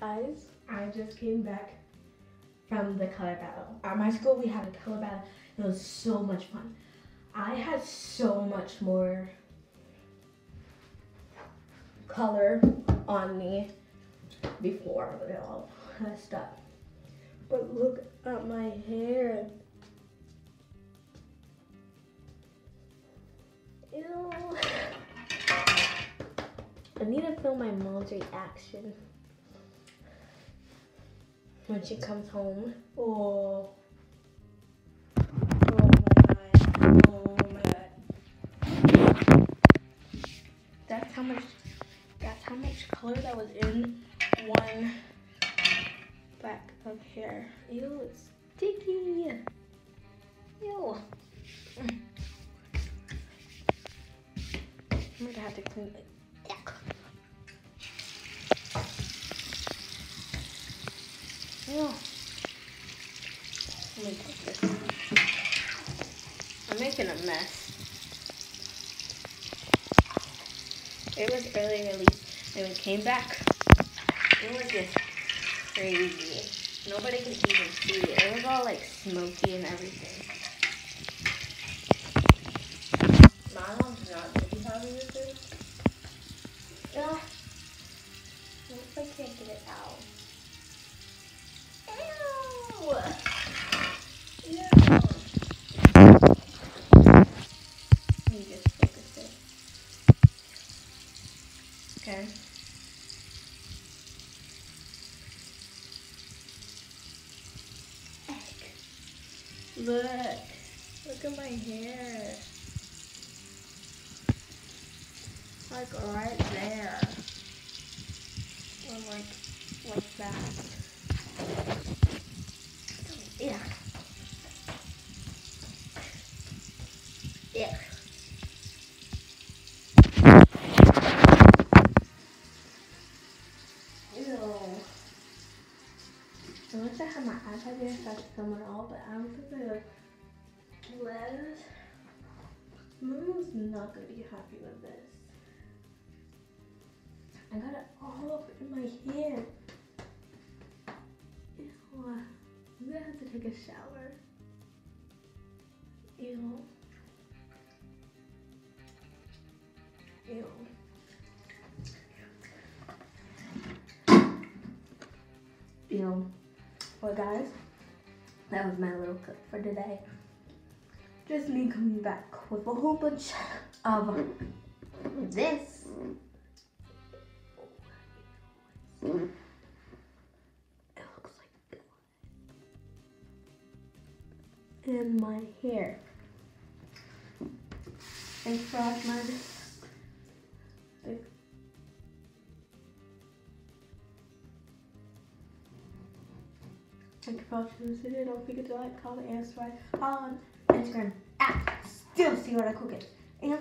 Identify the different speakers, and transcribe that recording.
Speaker 1: Guys, I just came back from the color battle. At my school, we had a color battle. It was so much fun. I had so much more color on me before it all messed up. But look at my hair. Ew. I need to film my mom's reaction when she comes home. Oh. Oh my god. Oh my god. That's how much that's how much color that was in one back of hair. Ew, it's sticky. Ew. Oh I'm gonna have to clean it. This. I'm making a mess. It was early release and we came back. It was just crazy. Nobody could even see it. It was all like smoky and everything. My mom's not be happy with this. Ugh. What if I can't get it out? Ew! Ew! Let me just focus it. Okay. Look. Look at my hair. Like right there. Or like like that. Yeah. Yeah. I wish I had my iPad here so I could film it all, but I don't think I like lettuce. Mom's not gonna be happy with this. I got it all up in my hair. Ew. I'm gonna have to take a shower. Ew. Ew. Ew. Well, guys, that was my little clip for today. Just me coming back with a whole bunch of this. It looks like blood. And my hair. For watching my Thank you for watching this video. Don't forget to like, comment, and subscribe on Instagram at Still See What I Cook It. And!